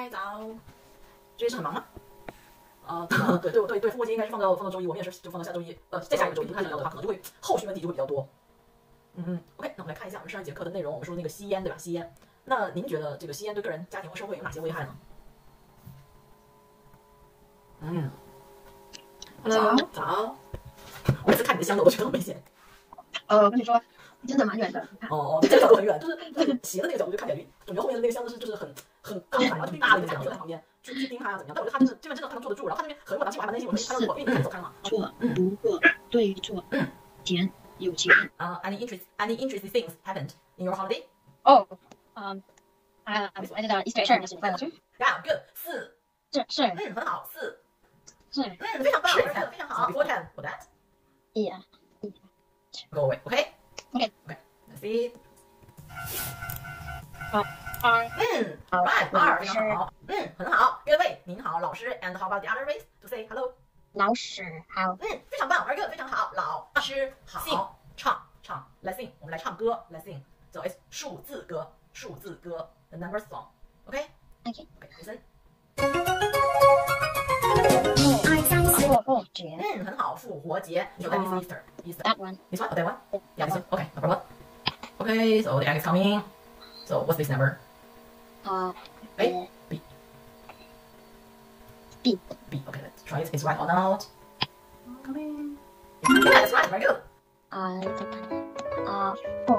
嗨，早。这是很忙吗？啊，对对对对，复活节应该是放到放到周一，我们也是就放到下周一，呃，再下一个周一。不太想聊的话，可能就会后续问题就会比较多。嗯嗯，OK，那我们来看一下我们上一节课的内容。我们说那个吸烟，对吧？吸烟。那您觉得这个吸烟对个人、家庭和社会有哪些危害呢？嗯，Hello，早。我每次看你的箱子，我都觉得很危险。呃，我跟你说，真的蛮远的。哦哦，这个角度很远，就是那个斜的那个角度就看起来远，准备后面的那个箱子是就是很很高然后就大的一个箱子在旁边，去去盯他怎么样？但我觉得他就是这边真的他能坐得住，然后他那边很稳，而且我还蛮担心我会看到我，因为你看走开了嘛。错，不过对错，钱有钱。啊，any interest any interesting things happened in your holiday? Oh, um, I I did a Easter egg. Yeah, good. 四，是是，嗯，很好，四，是，嗯，非常棒，非常好。Before ten, for that. Yeah. Go away, okay? Okay. Okay. Let's see. 二，嗯，right，二，非常好，嗯，很好。各位，您好，老师。And how about the other ways to say hello？老师好。嗯，非常棒，very good，非常好。老师好。唱唱，Let's sing，我们来唱歌，Let's sing。So it's 数字歌，数字歌，the number song。OK。OK。Listen。 节。嗯，很好，复活节。So that means Easter. Easter. That one. This one? Oh, that one? Yeah, this one. Okay, no problem. Okay, so the egg is coming. So what's this number? Uh, A? B? B. B. Okay, let's try it. It's right or not? Coming. Yeah, that's right. Very good. Uh, uh, four.